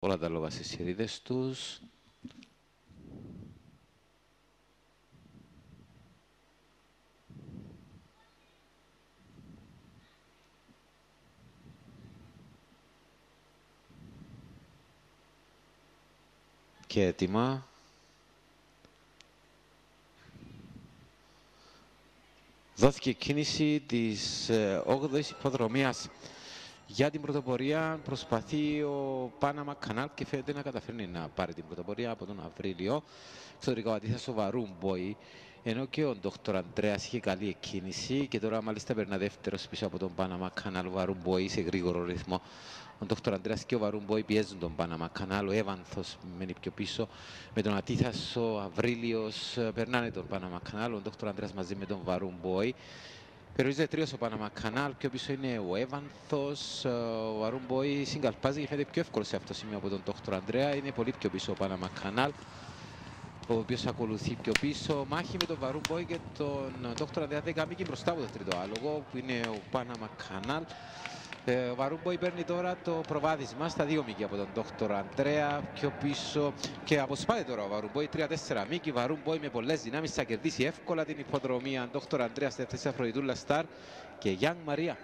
όλα τα λόγα στις σειρίδες τους. Και έτοιμα. Δόθηκε κίνηση της 8ης υποδρομίας για την πρωτοπορία. Προσπαθεί ο Πάναμα Κανάλ και φαίνεται να καταφέρνει να πάρει την πρωτοπορία από τον Απρίλιο. Εξωτερικό αντίθεση στο Βαρούμποη. Ενώ και ο Δόκτωρ Αντρέας είχε καλή εκκίνηση και τώρα μάλιστα περνά δεύτερος πίσω από τον Πάναμα Κανάλ Βαρούμποη σε γρήγορο ρυθμό. Ο Δόκτωρ Αντρέας και ο Βαρούμποη πιέζουν τον Πάναμα Κανάλ. Ο Εύανθος μένει πιο πίσω με τον Ατίθασο, Αβρίλιος περνάνε τον Πάναμα Κανάλ. Ο Δόκτωρ Αντρέας μαζί με τον Βαρούμποη. Περιορίζεται τρία στο Παναμά Κανάλ, πιο πίσω είναι ο Εύανθος, ο Αρούμποη συγκαλπάζει και φαίνεται πιο εύκολο σε αυτό το σημείο από τον Δόκτωρ Ανδρέα. Είναι πολύ πιο πίσω ο Παναμά Κανάλ, ο οποίος ακολουθεί πιο πίσω. Μάχη με τον Βαρούμποη και τον Δόκτωρ Ανδρέα 10 μήκη μπροστά από το τρίτο άλογο, που είναι ο Παναμά Κανάλ. Ε, ο Βαρούμποη παίρνει τώρα το προβάδισμα στα δύο μήκη από τον Δόκτωρ Αντρέα πιο πίσω και αποσπάται τώρα ο Βαρούμποη 3-4 μήκη. Βαρούμποη με πολλές δυνάμεις θα κερδίσει εύκολα την υποδρομία. Δόκτωρ Αντρέα στη δεύτερη Αφροδιτούλα Σταρ και Γιάνν Μαρία.